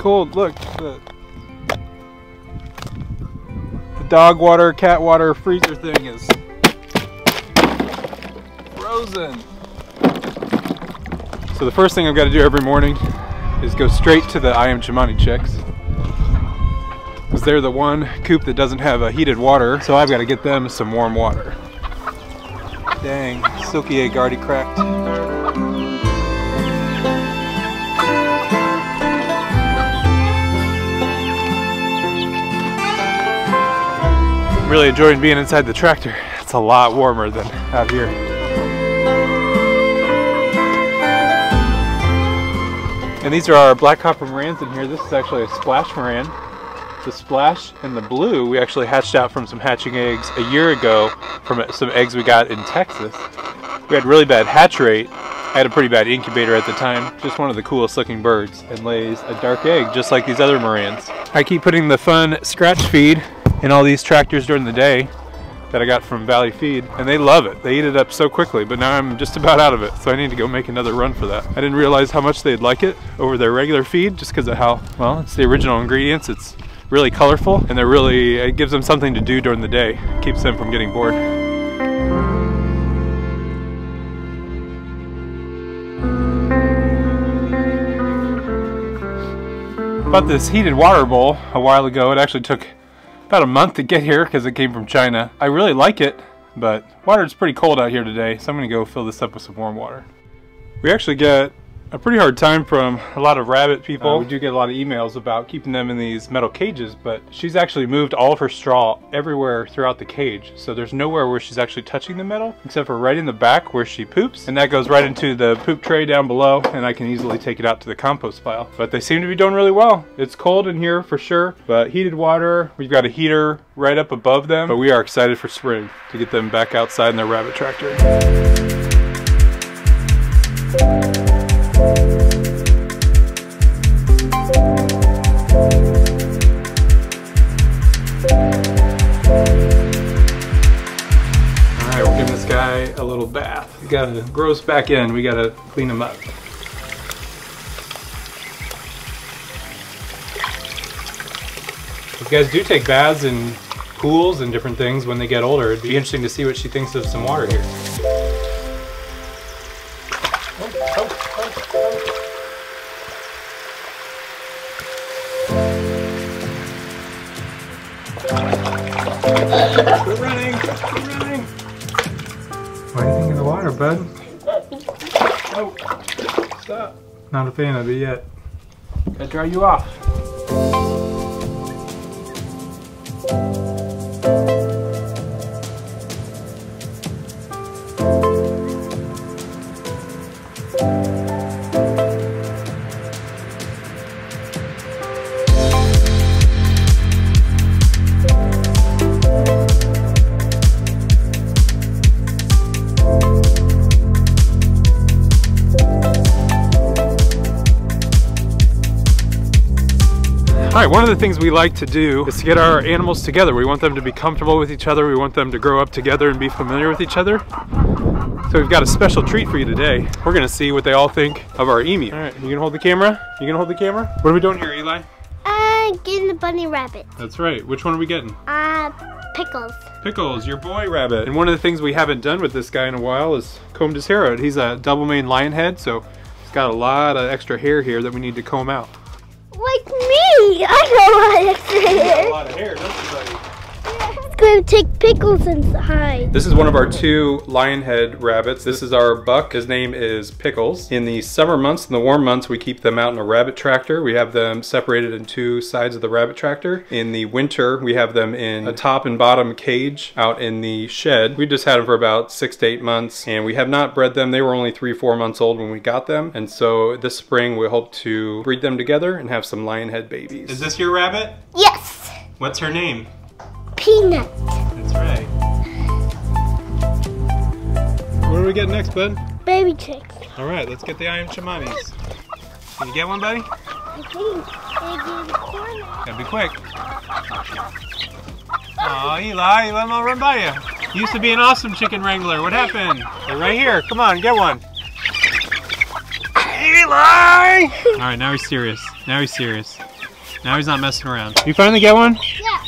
cold. Look, the, the dog water, cat water freezer thing is frozen. So the first thing I've got to do every morning is go straight to the Ayam Cemani chicks. Because they're the one coop that doesn't have a heated water, so I've got to get them some warm water. Dang, silky egg already cracked. Really enjoying being inside the tractor. It's a lot warmer than out here. And these are our black copper Marans in here. This is actually a splash Maran. The splash and the blue we actually hatched out from some hatching eggs a year ago from some eggs we got in Texas. We had really bad hatch rate. I had a pretty bad incubator at the time. Just one of the coolest looking birds and lays a dark egg just like these other Marans. I keep putting the fun scratch feed in all these tractors during the day that I got from Valley Feed, and they love it. They eat it up so quickly, but now I'm just about out of it, so I need to go make another run for that. I didn't realize how much they'd like it over their regular feed just because of how, well, it's the original ingredients. It's really colorful, and they're really, it gives them something to do during the day. keeps them from getting bored. Bought this heated water bowl a while ago. It actually took about a month to get here because it came from China. I really like it, but water is pretty cold out here today, so I'm gonna go fill this up with some warm water. We actually get a pretty hard time from a lot of rabbit people. Uh, we do get a lot of emails about keeping them in these metal cages, but she's actually moved all of her straw everywhere throughout the cage. So there's nowhere where she's actually touching the metal, except for right in the back where she poops. And that goes right into the poop tray down below, and I can easily take it out to the compost pile. But they seem to be doing really well. It's cold in here for sure, but heated water, we've got a heater right up above them, but we are excited for spring to get them back outside in their rabbit tractor. A little bath. We gotta gross back in, we gotta clean him up. You guys do take baths in pools and different things when they get older, it'd be interesting to see what she thinks of some water here. We're running! We're running! What do you think of the water, bud? Oh, stop. Not a fan of it yet. Gotta dry you off. One of the things we like to do is to get our animals together. We want them to be comfortable with each other. We want them to grow up together and be familiar with each other. So we've got a special treat for you today. We're gonna see what they all think of our emu. All right, you gonna hold the camera? You gonna hold the camera? What are we doing here, Eli? Uh, getting the bunny rabbit. That's right. Which one are we getting? Uh, Pickles. Pickles, your boy rabbit. And one of the things we haven't done with this guy in a while is combed his hair out. He's a double mane lion head, so he's got a lot of extra hair here that we need to comb out. Like me! I know how to say a lot of hair, doesn't he, buddy? Going to take pickles inside. This is one of our two lion head rabbits. This is our buck. His name is Pickles. In the summer months, in the warm months, we keep them out in a rabbit tractor. We have them separated in two sides of the rabbit tractor. In the winter, we have them in a top and bottom cage out in the shed. We just had them for about six to eight months and we have not bred them. They were only three, four months old when we got them. And so this spring, we hope to breed them together and have some lion head babies. Is this your rabbit? Yes. What's her name? Peanut. That's right. What do we get next, bud? Baby chicks. All right, let's get the Ayam. Can you get one, buddy? I think Gotta be quick. Oh, Eli, you let them all run by you. You used to be an awesome chicken wrangler. What happened? They're right here. Come on, get one. Eli! All right, now he's serious. Now he's serious. Now he's not messing around. You finally get one? Yeah.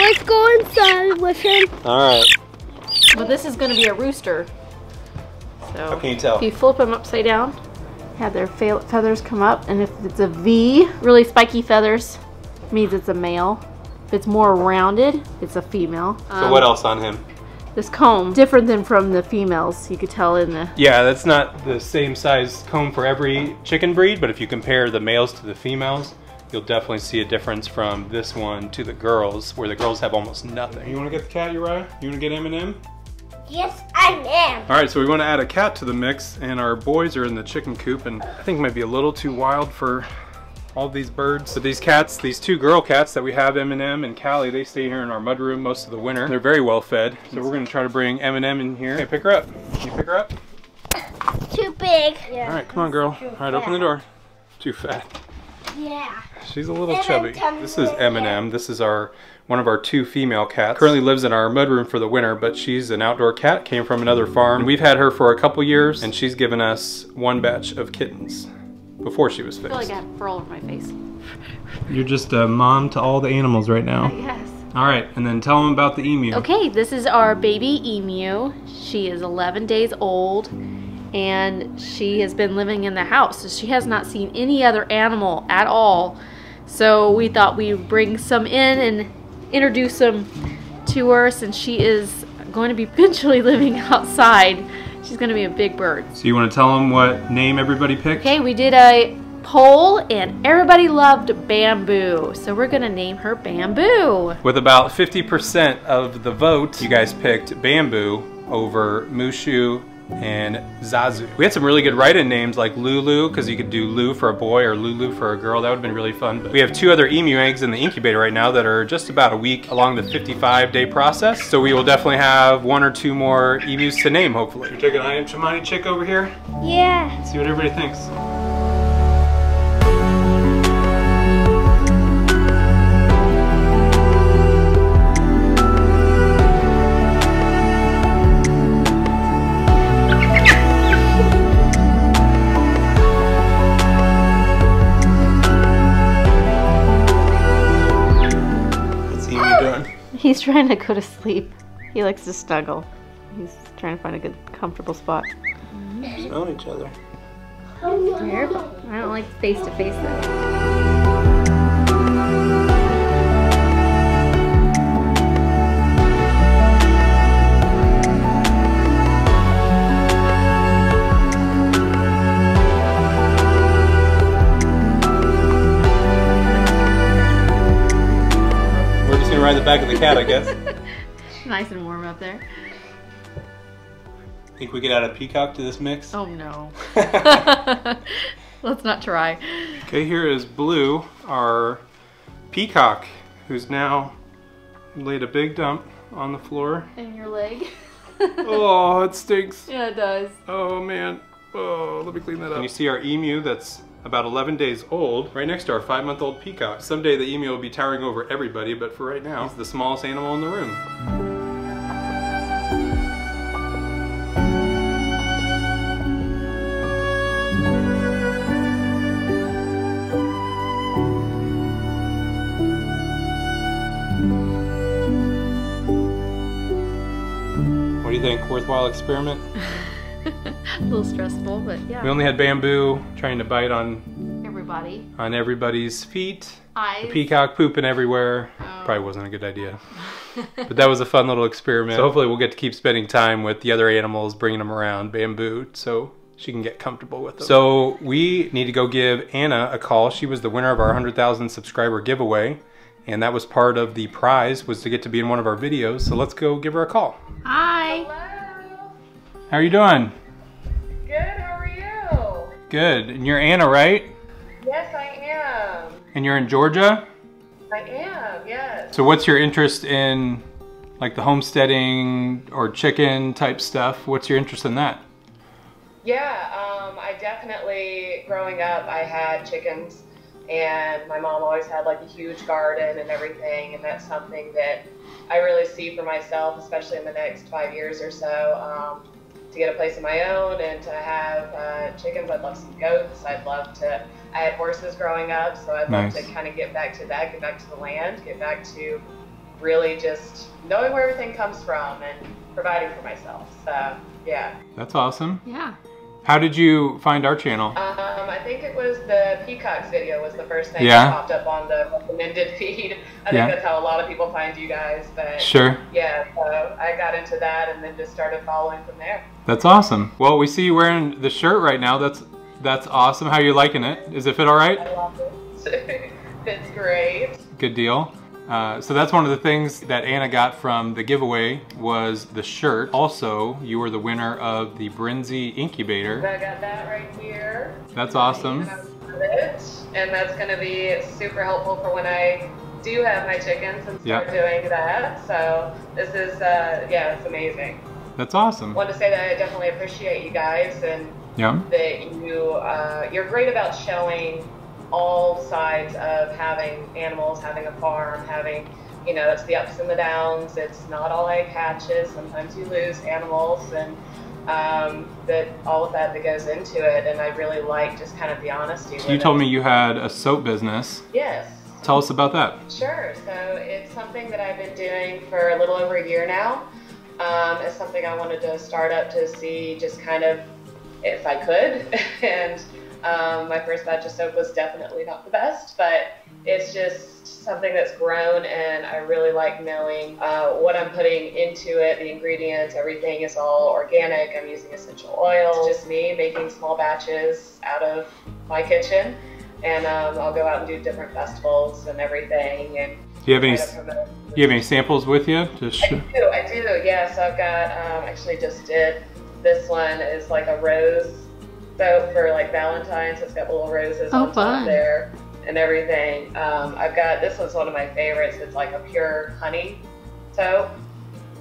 Let's go inside with him. All right. But this is going to be a rooster. So How can you tell? if you flip them upside down, have their feathers come up, and if it's a V, really spiky feathers, means it's a male. If it's more rounded, it's a female. So what else on him? This comb, different than from the females. You could tell in the Yeah, that's not the same size comb for every chicken breed, but if you compare the males to the females, you'll definitely see a difference from this one to the girls, where the girls have almost nothing. You want to get the cat, Uriah? You want to get M&M? Yes, I am. All right, so we want to add a cat to the mix, and our boys are in the chicken coop, and I think might be a little too wild for all these birds. So these cats, these two girl cats that we have, M&M and Callie, they stay here in our mudroom most of the winter. They're very well fed, so we're going to try to bring M&M in here. Hey, pick her up. Can you pick her up? Too big. All Yeah. right, come on, girl. All right, open the door. Too fat. Yeah. She's a little chubby. This is with M&M. This is our one of our two female cats. Currently lives in our mudroom for the winter, but she's an outdoor cat. Came from another farm. We've had her for a couple years, and she's given us one batch of kittens before she was I feel like fixed. I have fur all over my face. You're just a mom to all the animals right now. Yes. All right, and then tell them about the emu. Okay, this is our baby emu. She is 11 days old and she has been living in the house. So she has not seen any other animal at all. So we thought we would bring some in and introduce them to her since she is going to be eventually living outside. She's going to be a big bird. So you want to tell them what name everybody picked? Okay, we did a poll and everybody loved bamboo. So we're going to name her Bamboo. With about 50% of the vote, you guys picked Bamboo over Mushu and Zazu. We had some really good write-in names like Lulu, because you could do Lu for a boy or Lulu for a girl. That would have been really fun. But we have two other emu eggs in the incubator right now that are just about a week along the 55-day process. So we will definitely have one or two more emus to name, hopefully. You're taking an Cemani chick over here? Yeah. See what everybody thinks. Trying to go to sleep. He likes to snuggle. He's trying to find a good, comfortable spot. Mm-hmm. Smelling each other. Oh, I don't like face to face though. Ride the back of the cat, I guess. Nice and warm up there. Think we could add a peacock to this mix? Oh no. Let's not try. Okay, here is Blue, our peacock, who's now laid a big dump on the floor. In your leg. Oh, it stinks. yeah, it does. Oh man. Oh, let me clean that up. And you see our emu that's about 11 days old, right next to our five month old peacock. Someday the emu will be towering over everybody, but for right now, he's the smallest animal in the room. What do you think? Worthwhile experiment? A little stressful, but yeah. We only had bamboo trying to bite on Everybody. on everybody's feet. Eyes. Peacock pooping everywhere. Oh. Probably wasn't a good idea. but that was a fun little experiment. So hopefully we'll get to keep spending time with the other animals, bringing them around bamboo, so she can get comfortable with them. So we need to go give Anna a call. She was the winner of our 100,000 subscriber giveaway. And that was part of the prize was to get to be in one of our videos. So let's go give her a call. Hi. Hello. How are you doing? Good. And you're Anna, right? Yes, I am. And you're in Georgia? I am, yes. So what's your interest in like the homesteading or chicken type stuff? What's your interest in that? Yeah, um, I definitely, growing up, I had chickens, and my mom always had like a huge garden and everything, and that's something that I really see for myself, especially in the next five years or so. Um, to get a place of my own and to have uh, chickens. I'd love some goats. I'd love to. I had horses growing up, so I'd love to kind of get back to that, get back to the land, get back to really just knowing where everything comes from and providing for myself. So yeah. That's awesome. Yeah. How did you find our channel? Um, I think it was the Peacocks video was the first thing Yeah. that popped up on the recommended feed. I think Yeah. that's how a lot of people find you guys. But Sure. yeah, so I got into that and then just started following from there. That's awesome. Well, we see you wearing the shirt right now. That's that's awesome. How you liking it? Is it fit all right? I love it. it's great. Good deal. Uh, so that's one of the things that Anna got from the giveaway was the shirt. Also, you were the winner of the Brinsea incubator. I got that right here. That's awesome. And I love it. And that's going to be super helpful for when I do have my chickens and start Yep. doing that. So this is, uh, yeah, it's amazing. That's awesome. want to say that I definitely appreciate you guys and Yeah. that you uh, you're great about showing all sides of having animals, having a farm, having you know it's the ups and the downs. It's not all egg hatches. Sometimes you lose animals and um, that all of that that goes into it. And I really like just kind of the honesty. You told it. me you had a soap business. yes. Tell us about that. Sure. So it's something that I've been doing for a little over a year now. Something I wanted to start up to see just kind of if I could. and um, my first batch of soap was definitely not the best, but it's just something that's grown, and I really like knowing uh, what I'm putting into it. The ingredients, everything is all organic. I'm using essential oils. Just me making small batches out of my kitchen and um, I'll go out and do different festivals and everything. And Do you have any? Do you have any samples with you? To sh- I do, Do. Yes, I've got. Um, actually, just did this one is like a rose soap for like Valentine's. It's got little roses Oh, on top there and everything. Um, I've got this one's one of my favorites. It's like a pure honey soap.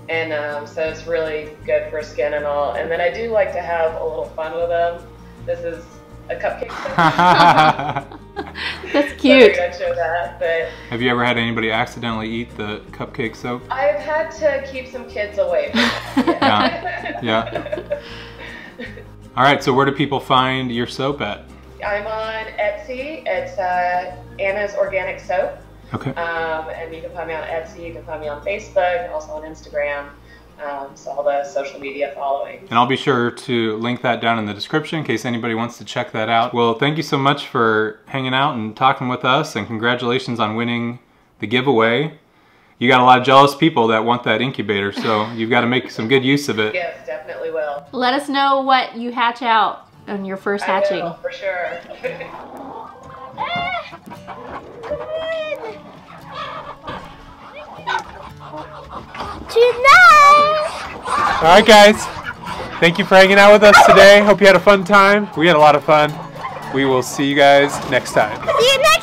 And um, so it's really good for skin and all. And then I do like to have a little fun with them. This is a cupcake. That's So cute. I show that, but have you ever had anybody accidentally eat the cupcake soap? I've had to keep some kids away from. Yeah, yeah. All right. So where do people find your soap at? I'm on Etsy. It's uh, Anna's Organic Soap. Okay. Um, and you can find me on Etsy. You can find me on Facebook, also on Instagram. Um, so all the social media following. And I'll be sure to link that down in the description in case anybody wants to check that out. Well, thank you so much for hanging out and talking with us, and congratulations on winning the giveaway. You got a lot of jealous people that want that incubator, so you've got to make some good use of it. Yes, definitely will. Let us know what you hatch out on your first I hatching. will, for sure. Tonight. All right, guys. Thank you for hanging out with us today. Hope you had a fun time. We had a lot of fun. We will see you guys next time. See you next